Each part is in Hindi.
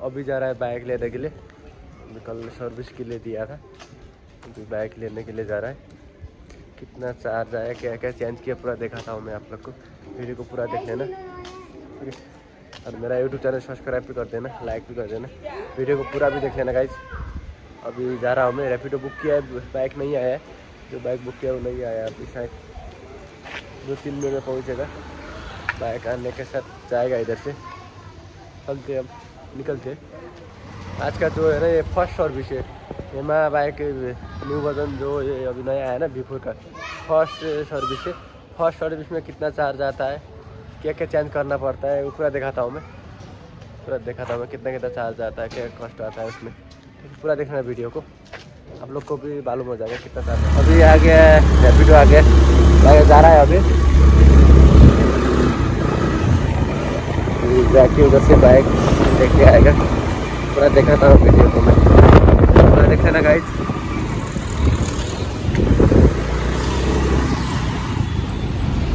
अभी जा रहा है बाइक लेने के लिए। कल सर्विस के लिए दिया था। अभी बाइक लेने के लिए जा रहा है। कितना चार्ज आया क्या क्या चेंज किया, पूरा देखा था मैं आप लोग को। वीडियो को पूरा देख लेना। ठीक है और मेरा यूट्यूब चैनल सब्सक्राइब भी कर देना लाइक भी कर देना। वीडियो को पूरा भी देख लेना गाइज़ अभी जा रहा हूँ मैं रैपिडो बुक किया है बाइक नहीं आया है। जो बाइक बुक किया वो नहीं आया अभी शायद। दो तीन मिनट में पहुँचेगा। बाइक आने के साथ जाएगा इधर से। चलते अब। निकलते। आज का जो है ना ये फ़र्स्ट सर्विस है एमा बाइक न्यू वर्जन जो ये अभी नया है ना बिफोर का। फ़र्स्ट सर्विस है। फ़र्स्ट सर्विस में कितना चार्ज आता है? क्या क्या चेंज करना पड़ता है? वो पूरा दिखाता हूँ मैं। पूरा दिखाता हूँ मैं कितना कितना चार्ज आता है, क्या कॉस्ट आता है उसमें। तो पूरा देखना वीडियो को। आप लोग को भी मालूम हो जाएगा कितना चार्ज अभी आ गया वीडियो आ गया जा रहा है अभी। जाके उधर से बाइक देख के आएगा। पूरा देखा था वीडियो को मैं। पूरा देखा लेना गाइज़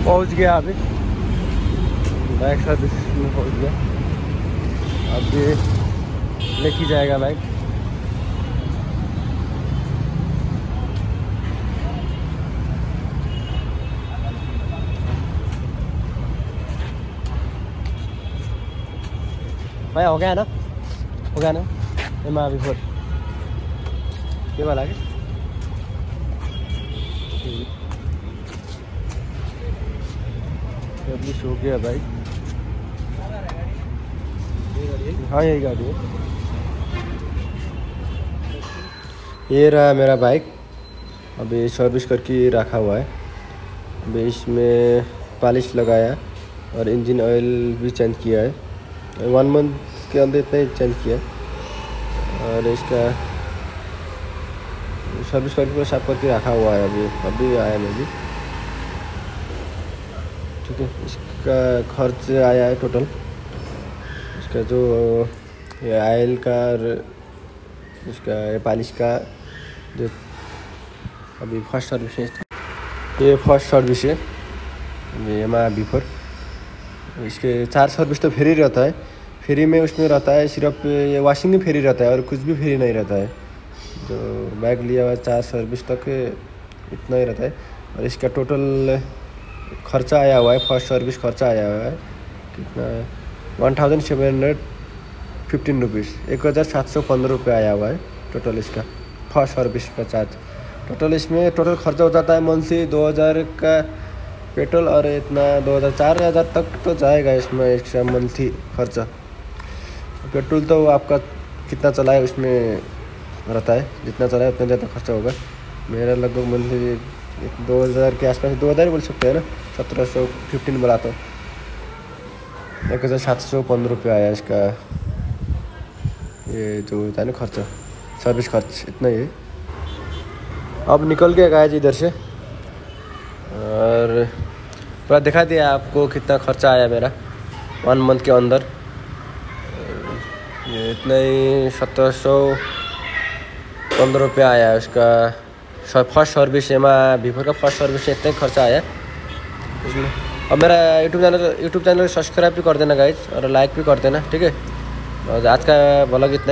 पहुँच गया अभी। बाइक सर्विस में पहुँच गया। अभी लेके जाएगा बाइक भाई, हो गया ना? हो गया ना? एम अभी फोर के वाला के अभी सो गया भाई। हाँ यही गाड़ी है। ये रहा मेरा बाइक अभी सर्विस करके रखा हुआ है। अभी इसमें पॉलिश लगाया और इंजन ऑयल भी चेंज किया है। वन मंथ के अंदर इतना ही चेंज किया। और इसका सर्विस करके पूरा साफ़ करके रखा हुआ है अभी। अभी आया मैं भी ठीक है, इसका खर्च आया है टोटल इसका जो आयल का और इसका पॉलिश का जो अभी फ़र्स्ट सर्विस है। ये फ़र्स्ट सर्विस है। ये एमा बिफोर इसके चार सर्विस तो फ्री रहता है। फ्री में उसमें रहता है, सिर्फ़ ये वॉशिंग फ्री रहता है और कुछ भी फ्री नहीं रहता है। जो बैग लिया हुआ चार सर्विस तक इतना ही रहता है। और इसका टोटल खर्चा आया हुआ है फ़र्स्ट सर्विस खर्चा आया हुआ है। कितना है? One thousand seven hundred fifteen rupees एक हज़ार सात सौ पंद्रह रुपये आया हुआ है टोटल इसका फ़र्स्ट सर्विस का चार्ज टोटल इसमें टोटल खर्चा हो जाता है मंथली दो हज़ार का पेट्रोल और इतना दो हज़ार चार हज़ार तक तो जाएगा इसमें इसका मंथली खर्चा। पेट्रोल तो आपका कितना चला है उसमें रहता है, जितना चला है उतना ज़्यादा खर्चा होगा। मेरा लगभग मंथली दो हज़ार के आसपास, दो हज़ार बोल सकते हैं ना, सत्रह सौ फिफ्टीन बोला तो एक हज़ार सात सौ पंद्रह रुपये आया इसका। ये जो होता है ना खर्चा सर्विस खर्च, इतना ही है। अब निकल के गया जी इधर से। और पूरा दिखा दिया आपको कितना खर्चा आया मेरा वन मंथ के अंदर। ये इतना ही सत्रह सौ पंद्रह रुपया आया उसका। फ़र्स्ट सर्विस एमा बिफोर का फ़र्स्ट सर्विस इतना ही खर्चा आया। उसमें अब मेरा YouTube channel YouTube channel subscribe भी कर देना गाइज़ और लाइक भी कर देना, ठीक है? और आज का ब्लॉग इतना ही।